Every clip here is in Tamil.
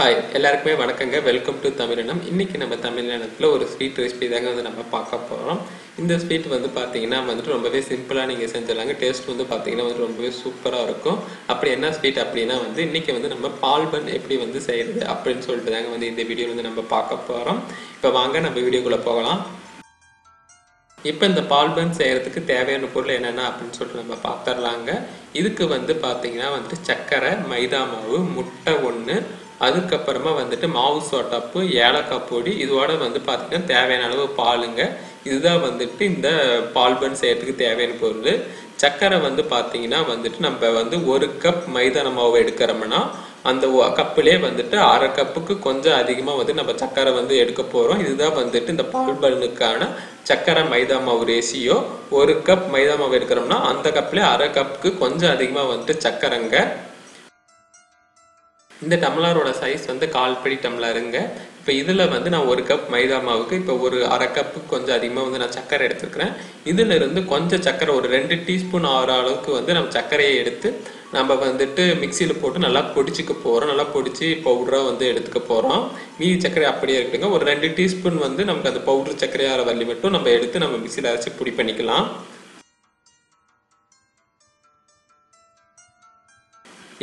ஹாய் எல்லாருக்குமே வணக்கங்க. வெல்கம் டு தமிழினம் இன்னைக்கு நம்ம தமிழினத்தில் ஒரு ஸ்வீட் ரெசிபி தாங்க வந்து நம்ம பார்க்க போகிறோம் இந்த ஸ்வீட் வந்து பார்த்தீங்கன்னா வந்துட்டு ரொம்பவே சிம்பிளாக நீங்கள் செஞ்சிடலாங்க. டேஸ்ட் வந்து பார்த்தீங்கன்னா வந்து ரொம்பவே சூப்பராக இருக்கும். அப்படி என்ன ஸ்வீட் அப்படின்னா வந்து இன்றைக்கி வந்து நம்ம பால் பன் எப்படி வந்து செய்கிறது அப்படின்னு சொல்லிட்டு தாங்க வந்து இந்த வீடியோ வந்து நம்ம பார்க்க போகிறோம் இப்போ வாங்க நம்ம வீடியோக்குள்ளே போகலாம். இப்போ இந்த பால் பன் தேவையான பொருள் என்னென்ன அப்படின்னு சொல்லிட்டு நம்ம பார்த்துடலாங்க. இதுக்கு வந்து பார்த்தீங்கன்னா வந்துட்டு சர்க்கரை மைதா மாவு முட்டை ஒன்று அதுக்கப்புறமா வந்துட்டு மாவு சோட்டாப்பு ஏலக்காய் பொடி இதோட வந்து பார்த்திங்கன்னா தேவையான அளவு பாலுங்க. இதுதான் வந்துட்டு இந்த பால் பன் செய்யறதுக்கு தேவையான பொருள். சர்க்கரை வந்து பார்த்தீங்கன்னா வந்துட்டு நம்ம வந்து ஒரு கப் மைதான மாவு எடுக்கிறோம்னா அந்த கப்புலேயே வந்துட்டு அரை கப்புக்கு கொஞ்சம் அதிகமாக வந்து நம்ம சர்க்கரை வந்து எடுக்க போகிறோம் இதுதான் வந்துட்டு இந்த பால் பலனுக்கான சர்க்கரை மைதா மாவு ரேசியோ ஒரு கப் மைதா மாவு எடுக்கிறோம்னா அந்த கப்லேயே அரை கப்புக்கு கொஞ்சம் அதிகமாக வந்துட்டு சர்க்கரைங்க இந்த டம்ளரோட சைஸ் வந்து கால் படி டம்ளருங்க. இப்போ இதில் வந்து நான் ஒரு கப் மைதா மாவுக்கு இப்போ ஒரு அரை கப்பு கொஞ்சம் அதிகமாக வந்து நான் சர்க்கரை எடுத்துக்கிறேன். இதில் இருந்து கொஞ்சம் சர்க்கரை ஒரு ரெண்டு டீஸ்பூன் ஆகிற அளவுக்கு வந்து நம்ம சர்க்கரையை எடுத்து நம்ம வந்துட்டு மிக்சியில் போட்டு நல்லா பொடிச்சிக்க போகிறோம் நல்லா பொடிச்சு பவுடராக வந்து எடுத்துக்க போகிறோம் மீதி சர்க்கரை அப்படியே இருக்குங்க. ஒரு ரெண்டு டீஸ்பூன் வந்து நமக்கு அந்த பவுடர் சர்க்கரையார வள்ளி மட்டும் நம்ம எடுத்து நம்ம மிக்சியில் அரைச்சி பொடி பண்ணிக்கலாம்.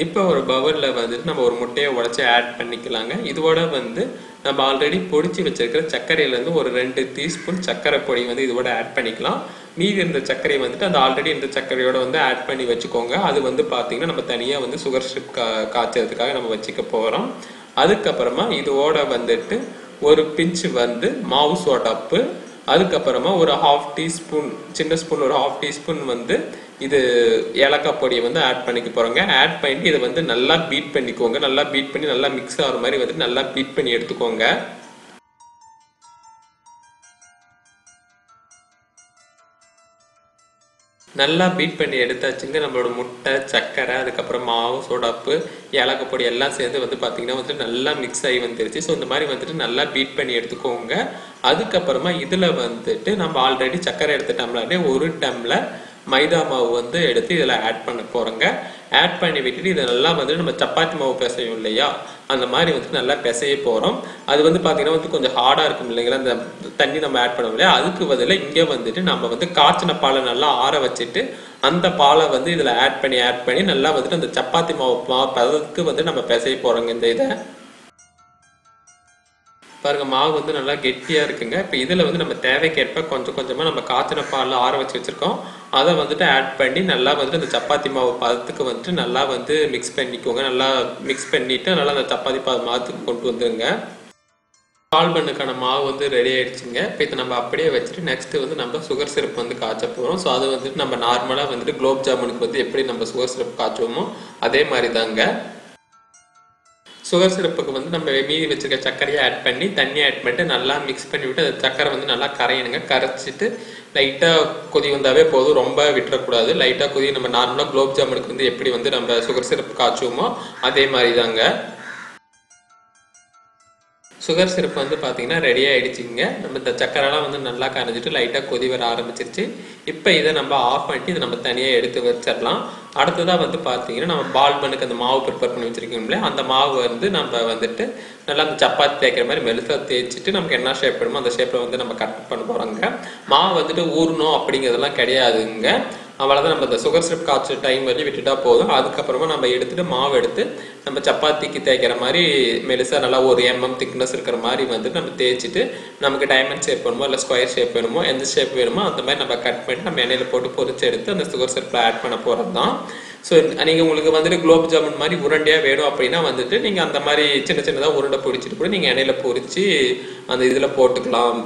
இப்போ ஒரு பவரில் வந்துட்டு நம்ம ஒரு முட்டையை உடச்சி ஆட் பண்ணிக்கலாங்க. இதோட வந்து நம்ம ஆல்ரெடி பொடிச்சு வச்சிருக்கிற சர்க்கரையிலேருந்து ஒரு ரெண்டு டீஸ்பூன் சர்க்கரை பொடி வந்து இதோட ஆட் பண்ணிக்கலாம். மீதி இருந்த சர்க்கரையை வந்துட்டு அந்த ஆல்ரெடி இந்த சர்க்கரையோட வந்து ஆட் பண்ணி வச்சுக்கோங்க. அது வந்து பார்த்தீங்கன்னா நம்ம தனியாக வந்து சுகர் ஸ்ட்ரிப் கா காய்ச்சறதுக்காக நம்ம வச்சுக்க போகிறோம் அதுக்கப்புறமா இதோட வந்துட்டு ஒரு பிஞ்சு வந்து மாவு சோடாப்பு அதுக்கப்புறமா ஒரு ஹாஃப் டீஸ்பூன் சின்ன ஸ்பூன் ஒரு ஹாஃப் டீஸ்பூன் வந்து இது ஏலக்காய் பொடியை வந்து ஆட் பண்ணிக்க போகிறோங்க ஆட் பண்ணிட்டு இதை வந்து நல்லா பீட் பண்ணிக்கோங்க. நல்லா பீட் பண்ணி நல்லா மிக்ஸ் ஆகிற மாதிரி வந்து நல்லா பீட் பண்ணி எடுத்துக்கோங்க. நல்லா பீட் பண்ணி எடுத்தாச்சுங்க. நம்மளோட முட்டை சர்க்கரை அதுக்கப்புறம் மாவு சோடாப்பு ஏலக்கப்பொடி எல்லாம் சேர்ந்து வந்து பார்த்தீங்கன்னா வந்துட்டு நல்லா மிக்ஸ் ஆகி வந்துருச்சு. ஸோ இந்த மாதிரி வந்துட்டு நல்லா பீட் பண்ணி எடுத்துக்கோங்க. அதுக்கப்புறமா இதில் வந்துட்டு நம்ம ஆல்ரெடி சர்க்கரை எடுத்த டம்ளர்லேயே ஒரு டம்ளர் மைதா மாவு வந்து எடுத்து இதில் ஆட் பண்ண போகிறோங்க ஆட் பண்ணி விட்டுட்டு இதை நல்லா வந்து நம்ம சப்பாத்தி மாவு பிசையும் இல்லையா? அந்த மாதிரி வந்து நல்லா பிசைய போகிறோம் அது வந்து பார்த்திங்கன்னா வந்து கொஞ்சம் ஹார்டாக இருக்கும் இல்லைங்களா? அந்த தண்ணி நம்ம ஆட் பண்ணோம் இல்லையா? அதுக்கு பதிலாக இங்கே வந்துட்டு நம்ம வந்து காய்ச்சின பாலை நல்லா ஆற வச்சுட்டு அந்த பாலை வந்து இதில் ஆட் பண்ணி ஆட் பண்ணி நல்லா வந்துட்டு அந்த சப்பாத்தி மாவு மாவு பதத்துக்கு வந்து நம்ம பிசைய போகிறோங்க இந்த இதை. பாருங்க மாவு வந்து நல்லா கெட்டியா இருக்குங்க. இப்போ இதுல வந்து நம்ம தேவைக்கேற்ப கொஞ்சம் கொஞ்சமா நம்ம காய்ச்சின பால்ல ஆற வச்சு வச்சிருக்கோம். அதை வந்துட்டு ஆட் பண்ணி நல்லா வந்துட்டு அந்த சப்பாத்தி மாவு பதத்துக்கு வந்துட்டு நல்லா வந்து மிக்ஸ் பண்ணிக்கோங்க. நல்லா மிக்ஸ் பண்ணிட்டு நல்லா அந்த சப்பாத்தி பால் மாத்துக்கு கொண்டு வந்துருங்க. பால் பண்ணுக்கான மாவு வந்து ரெடி ஆயிடுச்சுங்க. இப்போ இதை நம்ம அப்படியே வச்சுட்டு நெக்ஸ்ட் வந்து நம்ம சுகர் சிரப் வந்து காய்ச்ச போகிறோம் ஸோ அது வந்துட்டு நம்ம நார்மலாக வந்துட்டு குலோப் ஜாமுனுக்கு வந்து எப்படி நம்ம சுகர் சிரப் காய்ச்சுவோமோ அதே மாதிரி தாங்க சுகர் சிரப்புக்கு வந்து நம்ம மீதி வச்சிருக்க சர்க்கரையை ஆட் பண்ணி தண்ணி ஆட் பண்ணிட்டு நல்லா மிக்ஸ் பண்ணி விட்டு அந்த சர்க்கரை வந்து நல்லா கரையணுங்க. கரைச்சிட்டு லைட்டாக கொதி வந்தாவே போதும். ரொம்ப விட்டுறக்கூடாது. லைட்டாக கொதி நம்ம நார்மலாக குலோப் ஜாமுனுக்கு வந்து எப்படி வந்து நம்ம சுகர் சிறப்பு காய்ச்சுவோமோ அதே மாதிரி தாங்க சுகர் சிரப் வந்து பார்த்தீங்கன்னா ரெடி ஆகிடுச்சிங்க நம்ம இந்த சக்கரெல்லாம் வந்து நல்லா கரைஞ்சிட்டு லைட்டாக கொதி வர ஆரம்பிச்சிருச்சு. இப்போ இதை நம்ம ஆஃப் பண்ணிட்டு இதை நம்ம தனியாக எடுத்து வச்சிடலாம். அடுத்ததாக வந்து பார்த்தீங்கன்னா நம்ம பால் பண்ணுக்கு அந்த மாவு ப்ரிப்பேர் பண்ணி வச்சுருக்கோம்ல அந்த மாவு வந்து நம்ம வந்துட்டு நல்லா அந்த சப்பாத்தி தேய்க்கிற மாதிரி மெலுசாக தேய்ச்சிட்டு நமக்கு என்ன ஷேப் வேணுமோ அந்த ஷேப்பில் வந்து நம்ம கட் பண்ண போகிறோங்க மாவு வந்துட்டு ஊறணும் அப்படிங்கிறதெல்லாம் கிடையாதுங்க. அவ்வளோதான் நம்ம இந்த சுகர் ஸ்ட்ரிப் காய்ச்ச டைம் வரையும் விட்டுட்டா போதும். அதுக்கப்புறமா நம்ம எடுத்துகிட்டு மாவு எடுத்து நம்ம சப்பாத்திக்கு தேய்க்கிற மாதிரி மெலிசாக நல்லா ஒரு எம்எம் திக்னஸ் இருக்கிற மாதிரி வந்துட்டு நம்ம தேய்ச்சிட்டு நமக்கு டைமண்ட் ஷேப் வேணுமோ இல்லை ஸ்கொயர் ஷேப் வேணுமோ எந்த ஷேப் வேணுமோ அந்த மாதிரி நம்ம கட் பண்ணி நம்ம எண்ணெயில் போட்டு பொறிச்சு எடுத்து அந்த சுகர் ஸ்ட்ரிப்பில் ஆட் பண்ண போகிறது தான் ஸோ நீங்கள் உங்களுக்கு வந்துட்டு குலோப் ஜாமுன் மாதிரி உருண்டையாக வேணும் அப்படின்னா வந்துட்டு நீங்கள் அந்த மாதிரி சின்ன சின்னதாக உருண்டை பொடிச்சிட்டு கூட நீங்கள் எண்ணெயில் பொறிச்சு அந்த இதில் போட்டுக்கலாம்.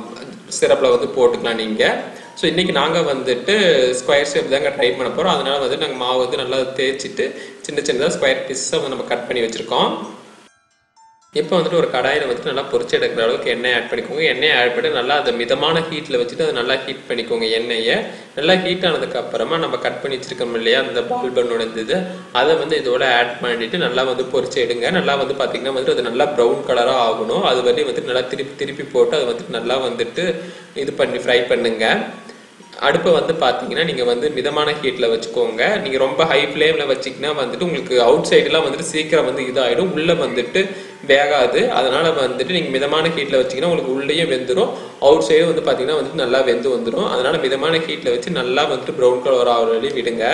சிரப்பில் வந்து போட்டுக்கலாம் நீங்கள் ஸோ இன்றைக்கி நாங்கள் வந்துட்டு ஸ்கொயர் ஷேப் தாங்க ட்ரை பண்ண போகிறோம் அதனால் வந்து நாங்கள் மாவு வந்து நல்லா தேய்ச்சிட்டு சின்ன சின்னதாக ஸ்கொயர் பீஸாக வந்து நம்ம கட் பண்ணி வச்சுருக்கோம். இப்போ வந்துட்டு ஒரு கடாயில் வந்துட்டு நல்லா பொறிச்சு எடுக்கிற அளவுக்கு எண்ணெய் ஆட் பண்ணிக்கோங்க. எண்ணெய் ஆட் பண்ணி நல்லா அதை மிதமான ஹீட்டில் வச்சுட்டு அதை நல்லா ஹீட் பண்ணிக்கோங்க எண்ணெயை. நல்லா ஹீட் ஆனதுக்கு அப்புறமா நம்ம கட் பண்ணி வச்சிருக்கோம் இல்லையா அந்த பால் பண்ணோட இருந்தது அதை வந்து இதோட ஆட் பண்ணிட்டு நல்லா வந்து பொரிச்சு எடுங்க. நல்லா வந்து பார்த்திங்கன்னா வந்துட்டு அது நல்லா ப்ரௌன் கலராக ஆகணும். அது வரையும் வந்துட்டு நல்லா திருப்பி திருப்பி போட்டு அதை வந்துட்டு நல்லா வந்துட்டு இது பண்ணி ஃப்ரை பண்ணுங்க. அடுப்பை வந்து பார்த்தீங்கன்னா நீங்கள் வந்து மிதமான ஹீட்டில் வச்சுக்கோங்க. நீங்கள் ரொம்ப ஹை ஃப்ளேமில் வச்சிங்கன்னா வந்துட்டு உங்களுக்கு அவுட் சைடெலாம் வந்துட்டு சீக்கிரம் வந்து இதாகிடும் உள்ளே வந்துட்டு வேகாது. அதனால் வந்துட்டு நீங்கள் மிதமான ஹீட்டில் வச்சிங்கன்னா உங்களுக்கு உள்ளேயே வெந்துடும் அவுட் சைடு வந்து பார்த்தீங்கன்னா வந்துட்டு நல்லா வெந்து வந்துடும் அதனால் மிதமான ஹீட்டில் வச்சு நல்லா வந்துட்டு ப்ரௌன் கலர் ஆகிற விடுங்க.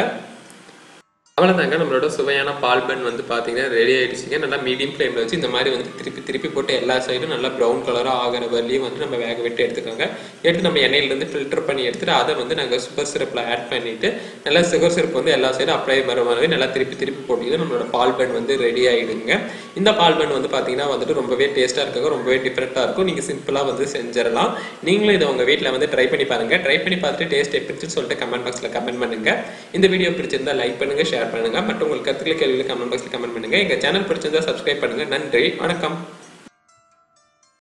அவ்வளோதாங்க நம்மளோட சுவையான பால் பன் வந்து பார்த்தீங்கன்னா ரெடி ஆகிடுச்சிங்க நல்லா மீடியம் ஃப்ளேமில் வச்சு இந்த மாதிரி வந்து திருப்பி திருப்பி போட்டு எல்லா சைடும் நல்லா ப்ரௌன் கலராக ஆகிற வரலையும் வந்து நம்ம வேக விட்டு எடுத்துக்கோங்க. எடுத்து நம்ம எண்ணெயிலேருந்து ஃபில்டர் பண்ணி எடுத்துட்டு அதை வந்து நாங்கள் சுகர் சிரப்பில் ஆட் பண்ணிவிட்டு நல்லா சுகர் சிரப் வந்து எல்லா சைடும் அப்ளை வர மாதிரி நல்லா திருப்பி திருப்பி போட்டிங்கன்னா நம்மளோட பால் பன் வந்து ரெடி ஆகிடுங்க இந்த பால் பன் வந்து பார்த்தீங்கன்னா வந்துட்டு ரொம்பவே டேஸ்ட்டாக இருக்காங்க. ரொம்பவே டிஃப்ரெண்ட்டாக இருக்கும். நீங்கள் சிம்பிளாக வந்து செஞ்சிடலாம். நீங்களும் இதை உங்கள் வீட்டில் வந்து ட்ரை பண்ணி பாருங்கள் ட்ரை பண்ணி பார்த்துட்டு டேஸ்ட் எப்படி சொல்லிட்டு கமெண்ட் பாக்ஸில் கமெண்ட் பண்ணுங்கள் இந்த வீடியோ பிடிச்சிருந்தா லைக் பண்ணுங்க ஷேர் பண்ணுங்க. மற்றும் உங்களுக்கு கருத்துக்களை கேள்விகளை கமெண்ட் பாக்ஸில் கமெண்ட் பண்ணுங்க. எங்கள் சேனல் பிடிச்சிருந்தா சப்ஸ்கிரைப் பண்ணுங்க. நன்றி. வணக்கம்.